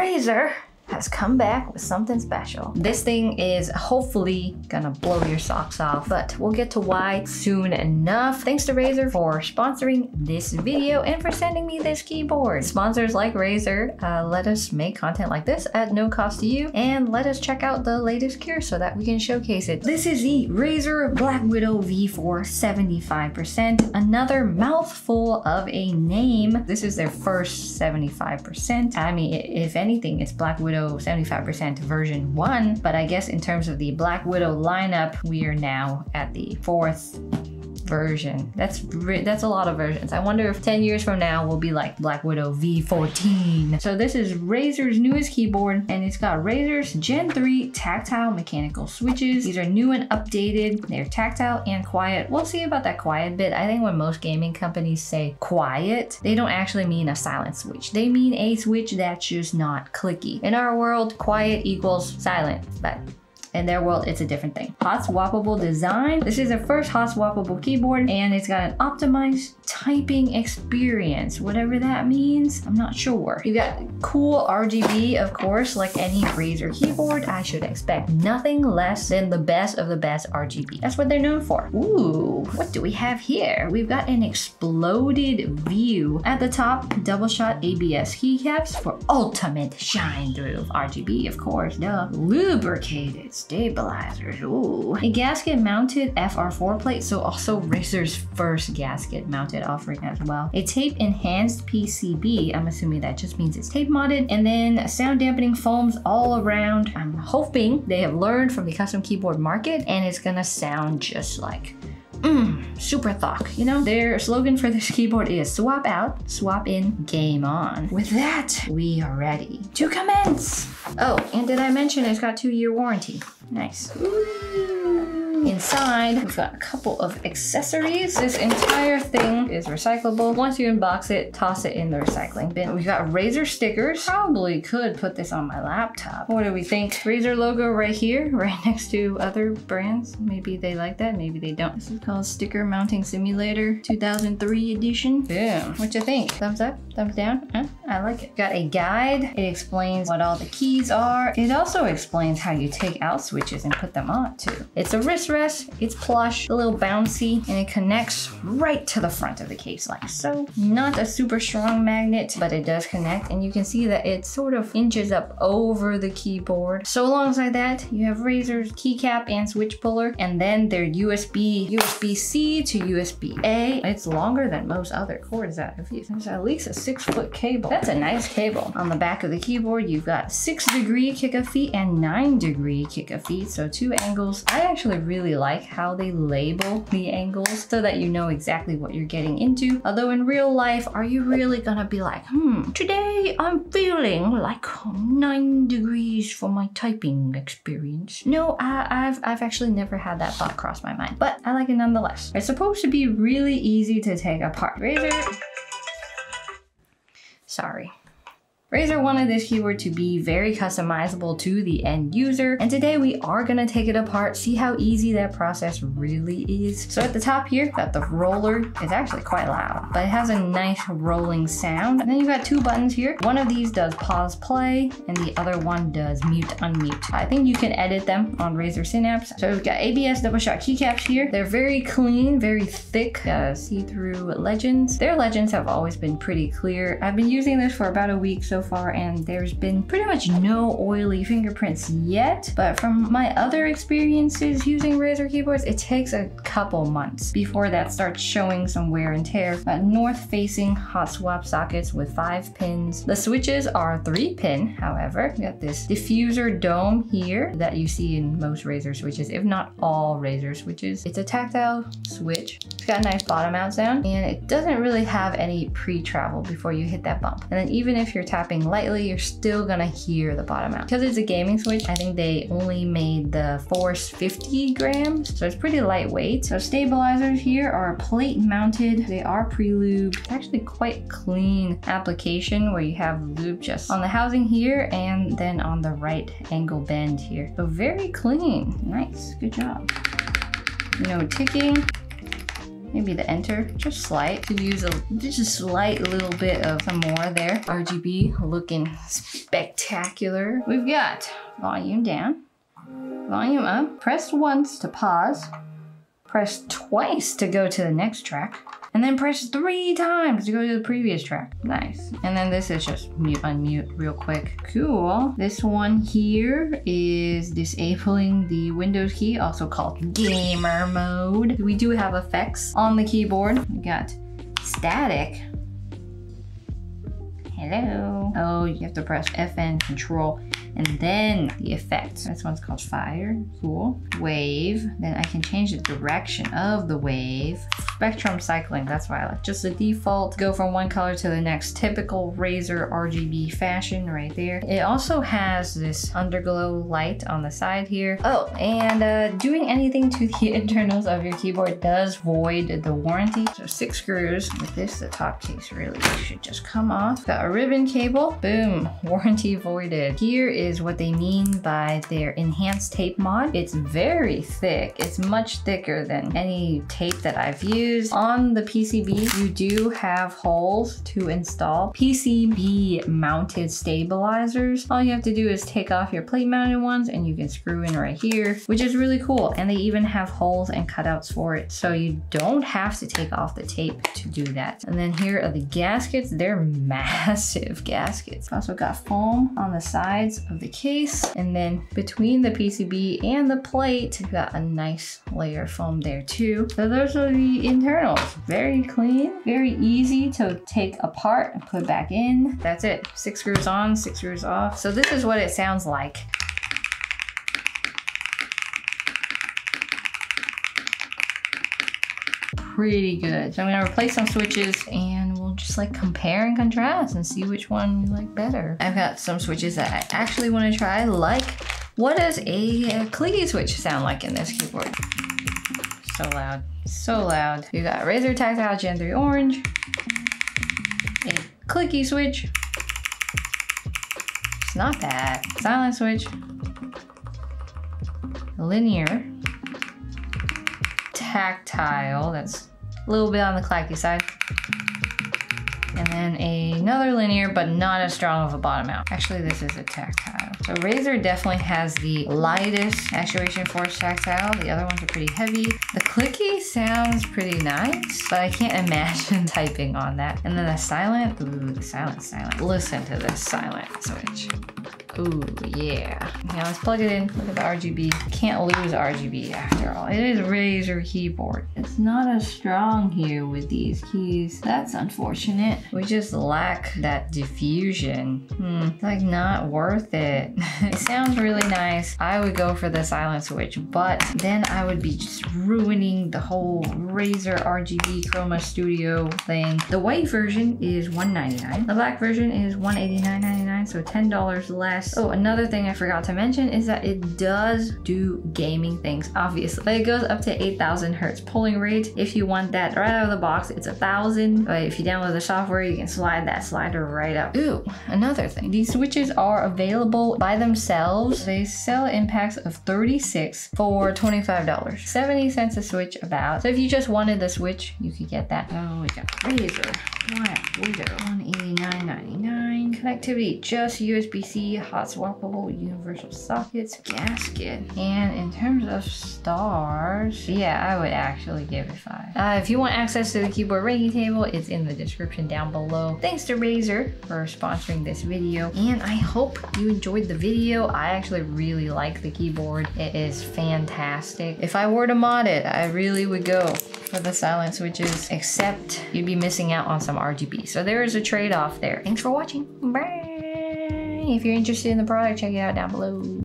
Razer has come back with something special. This thing is hopefully gonna blow your socks off, but we'll get to why soon enough. Thanks to Razer for sponsoring this video and for sending me this keyboard. Sponsors like Razer uh, let us make content like this at no cost to you and let us check out the latest gear so that we can showcase it. This is the Razer Black Widow V4 75%, another mouthful of a name. This is their first 75%. I mean, if anything, it's Black Widow Widow 75% version 1, but I guess in terms of the Black Widow lineup, we are now at the fourth version. That's that's a lot of versions. I wonder if 10 years from now will be like Black Widow V14. So this is Razer's newest keyboard and it's got Razer's Gen 3 tactile mechanical switches. These are new and updated. They're tactile and quiet. We'll see about that quiet bit. I think when most gaming companies say quiet, they don't actually mean a silent switch. They mean a switch that's just not clicky. In our world, quiet equals silent, but in their world, it's a different thing. Hot swappable design. This is the first hot swappable keyboard and it's got an optimized typing experience. Whatever that means, I'm not sure. You got cool RGB, of course, like any Razer keyboard. I should expect nothing less than the best of the best RGB. That's what they're known for. Ooh, what do we have here? We've got an exploded view. At the top, double shot ABS keycaps for ultimate shine through. RGB, of course, duh. Lubricated stabilizers. Ooh. A gasket mounted FR4 plate, so also Razer's first gasket mounted offering as well. A tape enhanced PCB, I'm assuming that just means it's tape modded, and then sound dampening foams all around. I'm hoping they have learned from the custom keyboard market and it's gonna sound just like Mmm, super thok. You know, their slogan for this keyboard is swap out, swap in, game on. With that, we are ready to commence. Oh, and did I mention it's got two year warranty? Nice. Ooh. Inside, we've got a couple of accessories. This entire thing is recyclable. Once you unbox it, toss it in the recycling bin. We've got Razer stickers. Probably could put this on my laptop. What do we think? Razer logo right here, right next to other brands. Maybe they like that, maybe they don't. This is called Sticker Mounting Simulator 2003 edition. Boom. What you think? Thumbs up? Thumbs down? Huh? I like it. Got a guide. It explains what all the keys are. It also explains how you take out switches and put them on too. It's a wrist it's plush, a little bouncy, and it connects right to the front of the case like so. Not a super strong magnet, but it does connect, and you can see that it sort of inches up over the keyboard. So alongside that, you have Razer's keycap and switch puller, and then their USB, USB-C to USB-A. It's longer than most other cords that I've used. There's at least a six foot cable. That's a nice cable. On the back of the keyboard, you've got six degree kick of feet and nine degree kick of feet, so two angles. I actually really really like how they label the angles so that you know exactly what you're getting into. Although in real life, are you really gonna be like, hmm, today I'm feeling like nine degrees for my typing experience? No, I, have I've actually never had that thought cross my mind, but I like it nonetheless. It's supposed to be really easy to take apart. Razer. Sorry. Razer wanted this keyboard to be very customizable to the end user, and today we are gonna take it apart, see how easy that process really is. So at the top here, got the roller. It's actually quite loud, but it has a nice rolling sound. And then you've got two buttons here. One of these does pause play, and the other one does mute unmute. I think you can edit them on Razer Synapse. So we've got ABS double shot keycaps here. They're very clean, very thick, uh, see-through legends. Their legends have always been pretty clear. I've been using this for about a week so far and there's been pretty much no oily fingerprints yet. But from my other experiences using Razer keyboards, it takes a couple months before that starts showing some wear and tear. Uh, got north facing hot swap sockets with five pins. The switches are three pin, however. We got this diffuser dome here that you see in most Razer switches, if not all Razer switches. It's a tactile switch. It's got a nice bottom out sound and it doesn't really have any pre-travel before you hit that bump. And then even if you're tapping tapping lightly, you're still gonna hear the bottom out. Because it's a gaming switch, I think they only made the force 50 grams, so it's pretty lightweight. So stabilizers here are plate mounted. They are pre-lubed. It's actually quite clean application where you have lube just on the housing here and then on the right angle bend here. So very clean. Nice, good job. No ticking maybe the enter, just slight. Could use a just a slight little bit of some more there. RGB looking spectacular spectacular. We've got volume down, volume up, press once to pause, press twice to go to the next track, and then press three times to go to the previous track. Nice. And then this is just mute, unmute real quick. Cool. This one here is disabling the Windows key, also called gamer mode. We do have effects on the keyboard. We got static. Hello. Oh, you have to press FN control and then the effects. This one's called fire, cool. Wave, then I can change the direction of the wave. Spectrum cycling, that's why I like just the default, go from one color to the next, typical Razer RGB fashion right there. It also has this underglow light on the side here. Oh, and uh, doing anything to the internals of your keyboard does void the warranty. So six screws. With this, the top case really should just come off. Got a ribbon cable, boom, warranty voided. Here is what they mean by their enhanced tape mod. It's very thick. It's much thicker than any tape that I've used. On the PCB, you do have holes to install PCB mounted stabilizers. All you have to do is take off your plate mounted ones and you can screw in right here, which is really cool. And they even have holes and cutouts for it. So you don't have to take off the tape to do that. And then here are the gaskets. They're massive gaskets. Also got foam on the sides of the case. And then between the PCB and the plate, we've got a nice layer of foam there too. So those are the internals. Very clean, very easy to take apart and put back in. That's it. Six screws on, six screws off. So this is what it sounds like. Pretty good. So I'm gonna replace some switches and we'll just like compare and contrast and see which one you like better. I've got some switches that I actually wanna try, like what does a clicky switch sound like in this keyboard? So loud, so loud. We got Razer Tactile Gen 3 Orange, a clicky switch. It's not that. Silent switch, linear, tactile, that's a little bit on the clacky side. And then another linear, but not as strong of a bottom out. Actually, this is a tactile. So Razer definitely has the lightest actuation force tactile. The other ones are pretty heavy. The clicky sounds pretty nice, but I can't imagine typing on that. And then the silent, ooh, the silent, silent. Listen to this silent switch. Ooh, yeah. Now let's plug it in. Look at the RGB. Can't lose RGB after all. It is Razer keyboard. It's not as strong here with these keys. That's unfortunate. We just lack that diffusion. Hmm, it's like not worth it. it sounds really nice. I would go for the silent switch, but then I would be just ruining the whole Razer RGB Chroma Studio thing. The white version is 199. The black version is $189.99, so $10 less Oh, another thing I forgot to mention is that it does do gaming things, obviously. But it goes up to 8,000 hertz polling rate. If you want that right out of the box, it's a thousand. But if you download the software, you can slide that slider right up. Ooh, another thing. These switches are available by themselves. They sell in packs of 36 for $25. 70 cents a switch about. So if you just wanted the switch, you could get that. Oh, we got Razer. Black Widow. 189.99. Connectivity, just USB-C hot swappable universal sockets, gasket. And in terms of stars, yeah, I would actually give it five. Uh, if you want access to the keyboard ranking table, it's in the description down below. Thanks to Razer for sponsoring this video. And I hope you enjoyed the video. I actually really like the keyboard. It is fantastic. If I were to mod it, I really would go for the silent switches, except you'd be missing out on some RGB. So there is a trade-off there. Thanks for watching. Bye. If you're interested in the product, check it out down below.